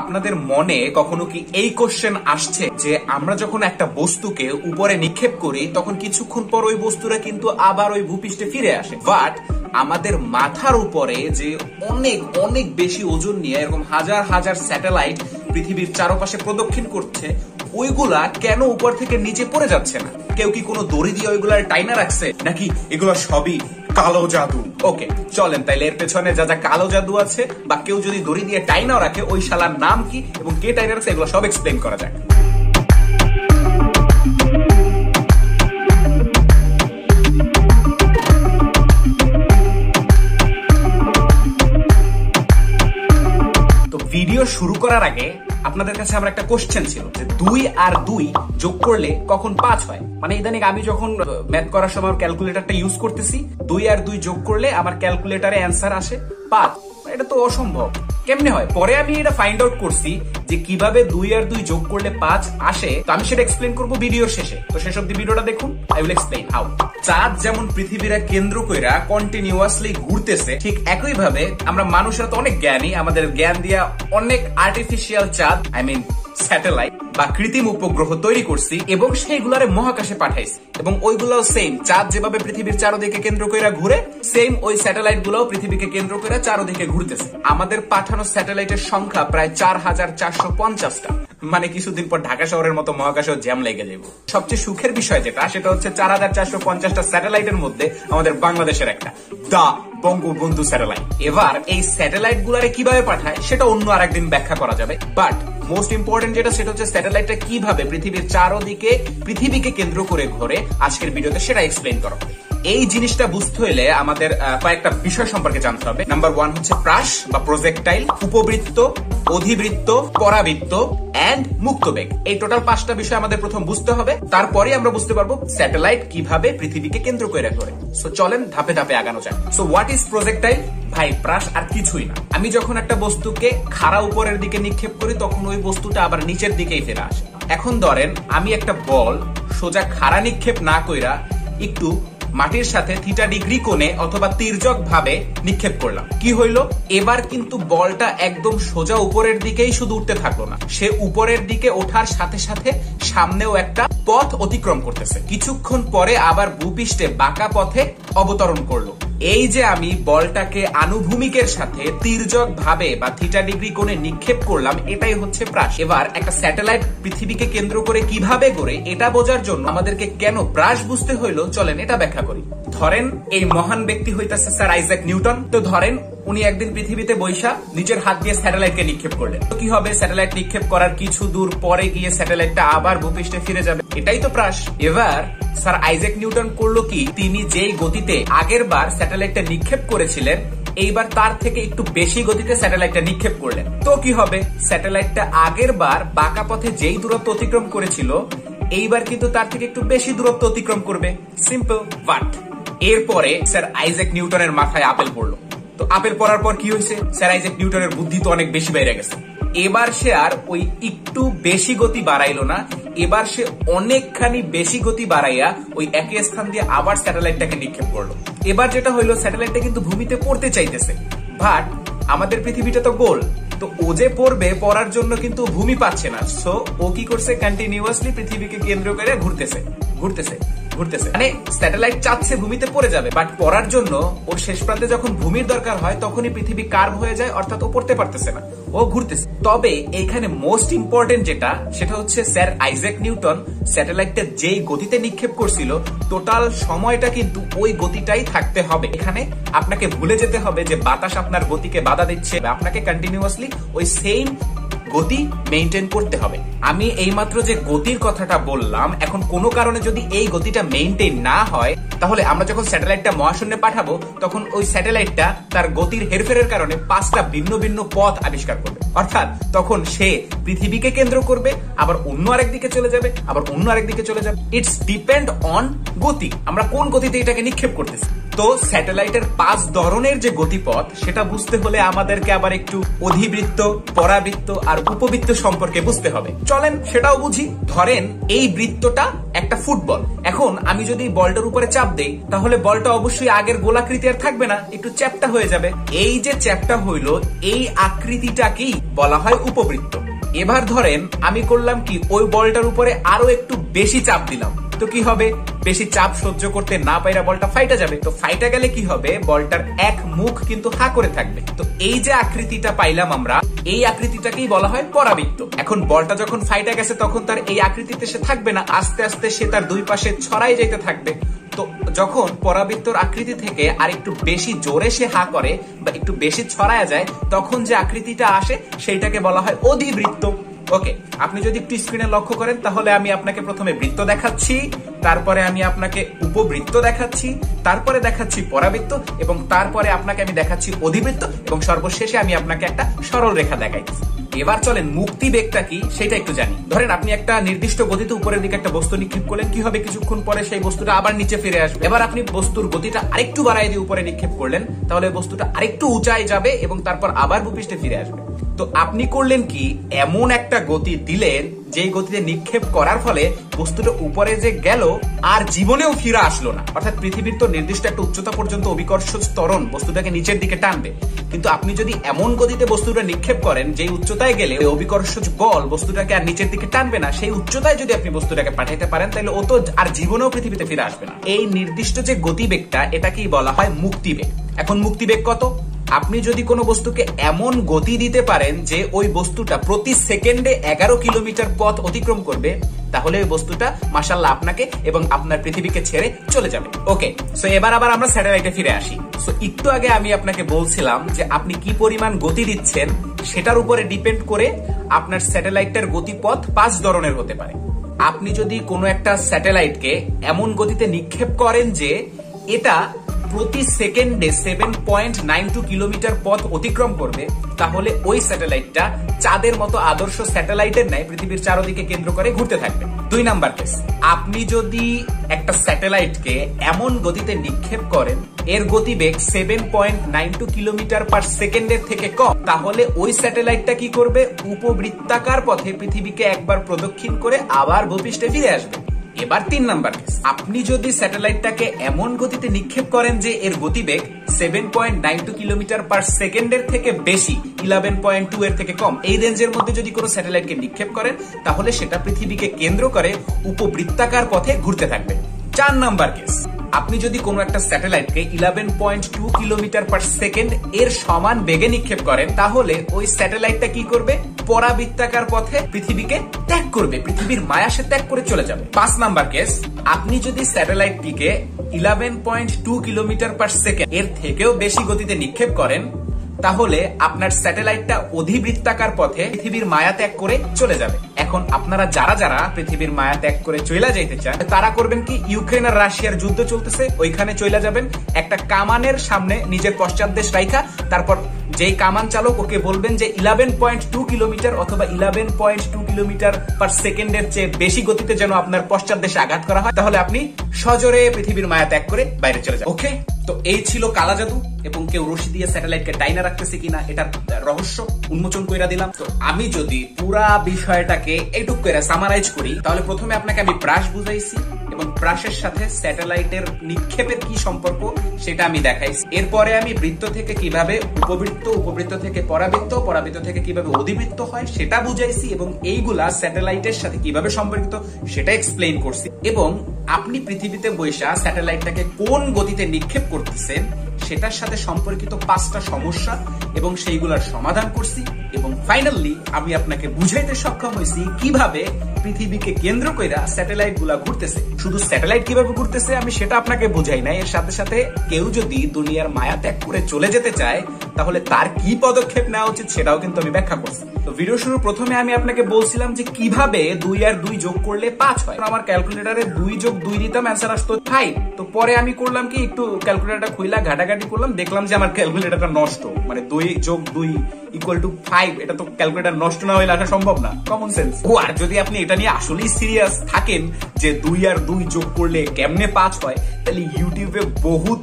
আপনাদের মনে কখনো কি এই কোশ্চেন আসছে যে আমরা যখন একটা বস্তুকে উপরে নিক্ষেপ করি, তখন কিছুক্ষণ পর ওই বস্তুটা কিন্তু আবার ওই ভূপৃষ্ঠে ফিরে আসে। বাট আমাদের মাথার উপরে যে অনেক অনেক বেশি ওজন নিয়ে এরকম হাজার হাজার স্যাটেলাইট পৃথিবীর চারপাশে প্রদক্ষিণ করছে, ওইগুলা কেন উপর থেকে নিচে পড়ে যাচ্ছে না? কেউ কি কোনো দড়ি দিয়ে ওইগুলার টাইনা রাখছে? নাকি এগুলো সবই কালো জাদু। ওকে, চলেন তাইলে এর পেছনে যা যা কালো জাদু আছে, বা কেউ যদি দড়ি দিয়ে টাইনাও রাখে, ওই শালার নাম কি এবং কে টাইনা রাখছে এগুলো সব এক্সপ্লেন করা যাক। ভিডিও শুরু করার আগে আপনাদের কাছে আমার একটা কোশ্চেন ছিল, যে দুই আর দুই যোগ করলে কখন পাঁচ হয়? মানে ইদানিং আমি যখন ম্যাথ করার সময় আমার ক্যালকুলেটারটা ইউজ করতেছি, দুই আর দুই যোগ করলে আমার ক্যালকুলেটারে অ্যান্সার আসে পাঁচ। এটা তো অসম্ভব। কেমনে হয়? পরে আমি এটা ফাইন্ড আউট করছি যে কীভাবে দুই আর দুই যোগ করলে পাঁচ আসে, তো আমি সেটা এক্সপ্লেন করব ভিডিওর শেষে। তো শেষ অব্দি ভিডিওটা দেখুন আই উইল এক্সপ্লেন হাউ চাঁদ যেমন পৃথিবীরা কেন্দ্র কইরা কন্টিনিউয়াসলি ঘুরতেছে, ঠিক একই ভাবে আমরা মানুষরা তো অনেক জ্ঞানী, আমাদের জ্ঞান দিয়া অনেক আর্টিফিশিয়াল চাঁদ আই মিন স্যাটেলাইট বা কৃত্রিম উপগ্রহ তৈরি করছি এবং সেইগুলারে মহাকাশে পাঠাইছি। এবং ওইগুলাও সেম চাঁদ যেভাবে পৃথিবীর চারদিকে কেন্দ্র করে ঘুরে সেম ওই স্যাটেলাইট গুলাও পৃথিবীকে কেন্দ্র করে চারদিকে ঘুরতেছে। আমাদের পাঠানো স্যাটেলাইটের সংখ্যা প্রায় চার হাজার পঞ্চাশটা। মানে কিছুদিন পর ঢাকা শহরের মতো মহাকাশেও জ্যাম লেগে যাব। সবচেয়ে সুখের বিষয় যেটা, সেটা হচ্ছে চার হাজার চারশো পঞ্চাশটা স্যাটেলাইটের মধ্যে আমাদের বাংলাদেশের একটা দা বঙ্গবন্ধু স্যাটেলাইট। এবার এই স্যাটেলাইট গুলারে কীভাবে পাঠায়, সেটা অন্য আরেকদিন ব্যাখ্যা করা যাবে। বাট মোস্ট ইম্পর্টেন্ট যেটা, সেটা হচ্ছে স্যাটেলাইটটা কীভাবে পৃথিবীর চারোদিকে, পৃথিবীকে কেন্দ্র করে ঘোরে, আজকের ভিডিওতে সেটা এক্সপ্লেন করা হবে। এই জিনিসটা বুঝতে হলে আমাদের কয়েকটা বিষয় সম্পর্কে জানতে হবে। নাম্বার ওয়ান হচ্ছে প্রাস বা প্রজেক্টাইল উপবৃত্ত, অধিবৃত্ত, পরাবৃত্ত অ্যান্ড মুক্তবেগ। এই টোটাল পাঁচটা বিষয় আমাদের প্রথম বুঝতে হবে। তারপরে আমরা বুঝতে পারব স্যাটেলাইট কীভাবে পৃথিবীকে কেন্দ্র করে ধরে। সো চলেন ধাপে ধাপে আগানো যায় সো হোয়াট ইজ প্রজেক্টাইল ভাই প্রাস আর কিছুই না। আমি যখন একটা বস্তুকে খাড়া উপরের দিকে নিক্ষেপ করি, তখন ওই বস্তুটা আবার নিচের দিকেই ফিরে আসে। এখন ধরেন, আমি একটা বল সোজা খাড়া নিক্ষেপ না কইরা একটু মাটির সাথে থিটা ডিগ্রি কোণে অথবা তির্যক ভাবে নিক্ষেপ করলাম। কি হইল? এবার কিন্তু বলটা একদম সোজা উপরের দিকেই শুধু উঠতে থাকল না। সে উপরের দিকে ওঠার সাথে সাথে সামনেও একটা পথ অতিক্রম করতেছে। কিছুক্ষণ পরে আবার ভূপৃষ্ঠে বাঁকা পথে অবতরণ করল। এই যে আমি বলটাকে আনুভূমিকের সাথে তির্যক ভাবে বা থিটা ডিগ্রি কোণে নিক্ষেপ করলাম, এটাই হচ্ছে প্রাস এবার একটা স্যাটেলাইট পৃথিবীকে কেন্দ্র করে কীভাবে গড়ে, এটা বোঝার জন্য আমাদেরকে কেন প্রাস বুঝতে হইল, চলেন এটা ব্যাখ্যা করি। ধরেন, এই মহান ব্যক্তি হইতাছে স্যার আইজাক নিউটন। তো ধরেন, উনি একদিন পৃথিবীতে বৈশা, নিজের হাত দিয়ে স্যাটেলাইটকে নিক্ষেপ করলেন। তো কি হবে? স্যাটেলাইট নিক্ষেপ করার কিছু দূর পরে গিয়ে স্যাটেলাইটটা আবার ভূপৃষ্ঠে ফিরে যাবে। এটাই তো প্রাস এবার স্যার আইজাক নিউটন করল কি? তিনি যেই গতিতে আগের বার স্যাটেলাইটটা নিক্ষেপ করেছিলেন, এইবার তার থেকে একটু বেশি গতিতে স্যাটেলাইটটা নিক্ষেপ করলেন। তো কি হবে? স্যাটেলাইটটা আগের বার বাঁকা পথে যেই দূরত্ব অতিক্রম করেছিল, এইবার কিন্তু তার থেকে একটু বেশি দূরত্ব অতিক্রম করবে। সিম্পল বাট এরপরে স্যার আইজাক নিউটনের মাথায় আপেল পড়ল। তো আপেল পড়ার পর কি হয়েছে? স্যার আইজাক নিউটনের বুদ্ধি তো অনেক বেশি বেড়ে গেছে। এবার সে আর ওই একটু বেশি গতি বাড়াইলো না এবার সে অনেকখানি বেশি গতি বাড়াইয়া ওই একই স্থান দিয়ে আবার স্যাটেলাইটটাকে নিক্ষেপ করল। এবার যেটা হইল, স্যাটেলাইটটা কিন্তু ভূমিতে পড়তে চাইতেছে। বাট আমাদের পৃথিবীটা তো গোল। তো ও যে পড়বে, পড়ার জন্য কিন্তু ভূমি পাচ্ছে না। সো ও কি করছে? কন্টিনিউয়াসলি পৃথিবীকে কেন্দ্র করে ঘুরতেছে। ঘুরতেছে। ঘুরতেছে। মানে স্যাটেলাইট চাচ্ছে, ভূমিতে পড়ে যাবে বাট পড়ার জন্য ওর শেষ প্রান্তে যখন ভূমির দরকার হয়, তখনই পৃথিবী কার্ভ হয়ে যায়, অর্থাৎ ও পড়তে পারতেছে না। ও ঘুরতেছে। তবে এখানে মোস্ট ইম্পর্টেন্ট যেটা, সেটা হচ্ছে স্যার আইজাক নিউটন স্যাটেলাইটটা যেই গতিতে নিক্ষেপ করছিল টোটাল সময়টা কিন্তু ওই গতিটাই থাকতে হবে। এখানে আপনাকে ভুলে যেতে হবে যে বাতাস আপনার গতিকে বাধা দিচ্ছে আপনাকে কন্টিনিউয়াসলি ওই সেম গতি মেনটেন করতে হবে। আমি এইমাত্র যে গতির কথাটা বললাম, এখন কোনো কারণে যদি এই গতিটা মেনটেন না হয়, তাহলে আমরা যখন স্যাটেলাইটটা মহাশূন্যে পাঠাবো, তখন ওই স্যাটেলাইটটা তার গতির হেরফেরের কারণে পাঁচটা ভিন্ন ভিন্ন পথ আবিষ্কার করবে। অর্থাৎ তখন সে পৃথিবীকে কেন্দ্র করবে, আবার অন্য আরেক দিকে চলে যাবে, আবার অন্য আরেক দিকে চলে যাবে। ইটস ডিপেন্ড অন গতি। আমরা কোন গতিতে এটাকে নিক্ষেপ করতেছি? তো স্যাটেলাইটের পাঁচ ধরনের যে গতিপথ, সেটা বুঝতে হলে আমাদেরকে আবার একটু অধিবৃত্ত, পরাবৃত্ত আর উপবৃত্ত সম্পর্কে বুঝতে হবে। চলেন সেটাও বুঝি। ধরেন এই বৃত্তটা একটা ফুটবল। এখন আমি যদি বলটার উপরে চাপ দেই, তাহলে বলটা অবশ্যই আগের গোলাকৃতি আর থাকবে না, একটু চ্যাপটা হয়ে যাবে। এই যে চ্যাপটা হইল, এই আকৃতিটাকেই বলা হয় উপবৃত্ত। এবার ধরেন আমি করলাম কি, ওই বলটার উপরে আরও একটু বেশি চাপ দিলাম। তো কি হবে? বেশি চাপ সহ্য করতে না পাইরা বলটা ফাইটা যাবে। তো ফাইটা গেলে কি হবে? বলটার এক মুখ কিন্তু হা করে থাকবে। তো এই যে আকৃতিটা পাইলাম আমরা, এই আকৃতিটাকেই বলা হয় পরাবৃত্ত। এখন বলটা যখন ফাইটা গেছে, তখন তার এই আকৃতিতে সে থাকবে না। আস্তে আস্তে সে তার দুই পাশে ছড়াই যেতে থাকবে। তো যখন পরাবৃত্তর আকৃতি থেকে আর একটু বেশি জোরে সে হা করে বা একটু বেশি ছড়ায় যায়, তখন যে আকৃতিটা আসে, সেইটাকে বলা হয় অধিবৃত্ত। ওকে আপনি যদি একটু স্ক্রিনে লক্ষ্য করেন, তাহলে আমি আপনাকে প্রথমে বৃত্ত দেখাচ্ছি, তারপরে আমি আপনাকে উপবৃত্ত দেখাচ্ছি, তারপরে দেখাচ্ছি পরাবৃত্ত, এবং তারপরে আপনাকে আমি দেখাচ্ছি অধিবৃত্ত, এবং সর্বশেষে আমি আপনাকে একটা সরল রেখা দেখাইছি এবার চলেন মুক্তি বেগটা কি, সেটা একটু জানি। ধরেন আপনি একটা নির্দিষ্ট গতিতে উপরের দিকে একটা বস্তু নিক্ষেপ করলেন, কি হবে কিছুক্ষণ পরে সেই বস্তুটা আবার নিচে ফিরে আসবে? এবার আপনি বস্তুর গতিটা আরেকটু বাড়াই দিয়ে উপরে নিক্ষেপ করলেন, তাহলে বস্তুটা আরেকটু উঁচাই যাবে এবং তারপর আবার ভূপৃষ্ঠে ফিরে আসবে। তো আপনি করলেন কি, এমন একটা গতি দিলেন যেই গতিতে নিক্ষেপ করার ফলে বস্তুটা উপরে যে গেল, আর জীবনেও ফিরে আসলো না। অর্থাৎ পৃথিবীর তো নির্দিষ্ট একটা উচ্চতা পর্যন্ত অবিকর্ষ স্তরণ বস্তুটাকে নিচের দিকে টানবে। কিন্তু আপনি যদি এমন গতিতে বস্তুটা নিক্ষেপ করেন যে উচ্চতায় গেলে অবিকর্ষ বল বস্তুটাকে আর নিচের দিকে টানবে না, সেই উচ্চতায় যদি আপনি বস্তুটাকে পাঠাইতে পারেন তাহলে ও তো আর জীবনেও পৃথিবীতে ফিরে আসবে না। এই নির্দিষ্ট যে গতিবেগটা, এটাকেই বলা হয় মুক্তিবেগ। এখন মুক্তিবেগ কত? আপনি যদি কোনো বস্তুকে এমন গতি দিতে পারেন যে ওই বস্তুটা প্রতি সেকেন্ডে এগারো কিলোমিটার পথ অতিক্রম করবে, তাহলে ওই বস্তুটা মাসাল্লাহ আপনাকে এবং আপনার পৃথিবীকে ছেড়ে চলে যাবে। ওকে সো এবার আবার আমরা স্যাটেলাইটে ফিরে আসি। সো একটু আগে আমি আপনাকে বলছিলাম যে আপনি কি পরিমাণ গতি দিচ্ছেন সেটার উপরে ডিপেন্ড করে আপনার স্যাটেলাইটটার গতিপথ পাঁচ ধরনের হতে পারে। আপনি যদি কোনো একটা স্যাটেলাইটকে এমন গতিতে নিক্ষেপ করেন যে এটা প্রতি সেকেন্ডে seven point nine two kilometre পথ অতিক্রম করবে, তাহলে ওই স্যাটেলাইটটা চাঁদের মতো আদর্শ স্যাটেলাইটের ন্যায় পৃথিবীর চারদিকে কেন্দ্র করে ঘুরতে থাকবে। দুই নাম্বার কেস, আপনি যদি একটা স্যাটেলাইটকে এমন গতিতে নিক্ষেপ করেন, এর গতিবেগ seven point nine two kilometre per সেকেন্ডের থেকে কম, তাহলে ওই স্যাটেলাইটটা কি করবে? উপবৃত্তাকার পথে পৃথিবীকে একবার প্রদক্ষিণ করে আবার ভূপৃষ্ঠে ফিরে আসবে। এবার তিন নাম্বার কেস আপনি যদি স্যাটেলাইটটাকে এমন গতিতে নিক্ষেপ করেন যে এর গতিবেগ seven point nine two kilometre per সেকেন্ডের থেকে বেশি ইলেভেন পয়েন্ট টু এর থেকে কম, এই রেঞ্জের মধ্যে যদি কোনো স্যাটেলাইটকে নিক্ষেপ করেন, তাহলে সেটা পৃথিবীকে কেন্দ্র করে উপবৃত্তাকার পথে ঘুরতে থাকবে। চার নাম্বার কেস আপনি যদি কোনো একটা স্যাটেলাইটকে eleven point two kilometre per second এর সমান বেগে নিক্ষেপ করেন, তাহলে ওই স্যাটেলাইটটা কি করবে? পরাবৃত্তাকার পথে পৃথিবীকে ত্যাগ করবে, পৃথিবীর মায়া সে ত্যাগ করে চলে যাবে। পাঁচ নাম্বার কেস, আপনি যদি স্যাটেলাইটটিকে eleven point two kilometre per second এর থেকেও বেশি গতিতে নিক্ষেপ করেন তাহলে আপনার স্যাটেলাইটটা অধিবৃত্তাকার পথে পৃথিবীর মায়া ত্যাগ করে চলে যাবে। এখন আপনারা যারা যারা পৃথিবীর মায়া ত্যাগ করে চলে যাইতে চান, তারা করবেন কি, ইউক্রেন আর রাশিয়ার যুদ্ধ চলতেছে, ওইখানে চলে যাবেন। একটা কামানের সামনে নিজের পশ্চাৎ দেশ রাইখা, তারপর যেই কামান চালক ওকে বলবেন যে ইলেভেন পয়েন্ট টু কিলোমিটার অথবা eleven point two kilometre per সেকেন্ডের চেয়ে বেশি গতিতে যেন আপনার পশ্চাৎ দেশে আঘাত করা হয়, তাহলে আপনি সজোরে পৃথিবীর মায়া ত্যাগ করে বাইরে চলে যান। ওকে তো এই ছিল কালা জাদু, এবং কেউ রশি দিয়ে স্যাটেলাইটকে ডাইনা রাখতেছে কিনা এটা রহস্য উন্মোচন করে দিলাম। তো আমি যদি পুরা বিষয়টাকে এইটুক করে সামারাইজ করি, তাহলে প্রথমে আপনাকে আমি ব্রাশ বুঝাইছি। এবং ব্রাশের সাথে স্যাটেলাইটের নিক্ষেপের কি সম্পর্ক সেটা আমি দেখাই। এরপরে আমি বৃত্ত থেকে কীভাবে উপবৃত্ত উপবৃত্ত থেকে পরাবৃত্ত পরাবৃত্ত থেকে কীভাবে অধিবৃত্ত হয় সেটা বুঝাইছি এবং এইগুলা স্যাটেলাইটের সাথে কীভাবে সম্পর্কিত সেটা এক্সপ্লেইন করছি। এবং আপনি পৃথিবীতে বৈশা স্যাটেলাইটটাকে কোন গতিতে নিক্ষেপ করতেছেন সেটার সাথে সম্পর্কিত পাঁচটা সমস্যা এবং সেইগুলার সমাধান করছি এবং ফাইনালি আমি আপনাকে বুঝাইতে সক্ষম হয়েছি কীভাবে পৃথিবীকে কেন্দ্র কইরা স্যাটেলাইটগুলা ঘুরতেছে। শুধু স্যাটেলাইট কীভাবে ঘুরতেছে আমি সেটা আপনাকে বুঝাই না এর সাথে সাথে কেউ যদি দুনিয়ার মায়া ত্যাগ করে চলে যেতে চায়, তাহলে তার কি পদক্ষেপ নেওয়া উচিত সেটাও কিন্তু আমি ব্যাখ্যা করছি। তো ভিডিও শুরু প্রথমে আমি আপনাকে বলছিলাম যে কীভাবে দুই আর দুই যোগ করলে পাঁচ হয়। আমার ক্যালকুলেটারে দুই যোগ দুই দিতাম অ্যান্সার আসতো ফাইভ তো পরে আমি করলাম কি, একটু ক্যালকুলেটারটা খুইলা, ঘাটাঘাটি করলাম, দেখলাম যে আমার ক্যালকুলেটারটা নষ্ট। মানে দুই যোগ দুই ইকুয়াল টু ফাইভ এটা তো ক্যালকুলেটার নষ্ট না হয়ে আসা সম্ভব না। কমন সেন্স ও, আর যদি আপনি এটা নিয়ে আসলেই সিরিয়াস থাকেন যে দুই আর দুই যোগ করলে কেমনে পাঁচ হয়, তাহলে ইউটিউবে বহুত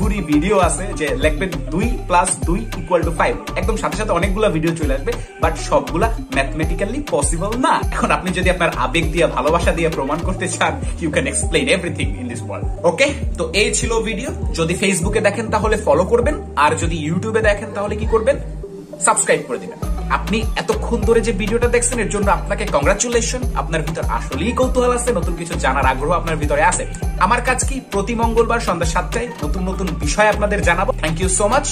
ভুরি ভিডিও আছে যে লিখবেন দুই প্লাস দুই ইকুয়াল টু ফাইভ একদম সাথে সাথে অনেকগুলো ভিডিও চলে আসবে বাট সবগুলা ম্যাথমেটিক্যালি পসিবল না। এখন আপনি যদি আপনার আবেগ দিয়ে, ভালোবাসা দিয়ে প্রমাণ করতে চান you can explain everything in this world okay তো এই ছিল ভিডিও যদি ফেসবুকে দেখেন তাহলে ফলো করবেন। আর যদি ইউটিউবে দেখেন তাহলে কি করবেন? সাবস্ক্রাইব করে দিবেন। আপনি এতক্ষণ ধরে যে ভিডিওটা দেখছেন, এর জন্য আপনাকে কংগ্রাচুলেশন আপনার ভিতর আসলেই কৌতূহল আছে, নতুন কিছু জানার আগ্রহ আপনার ভিতরে আছে। আমার কাজ কি? প্রতি মঙ্গলবার সন্ধ্যা সাতটায় নতুন নতুন বিষয় আপনাদের জানাব। Thank you so much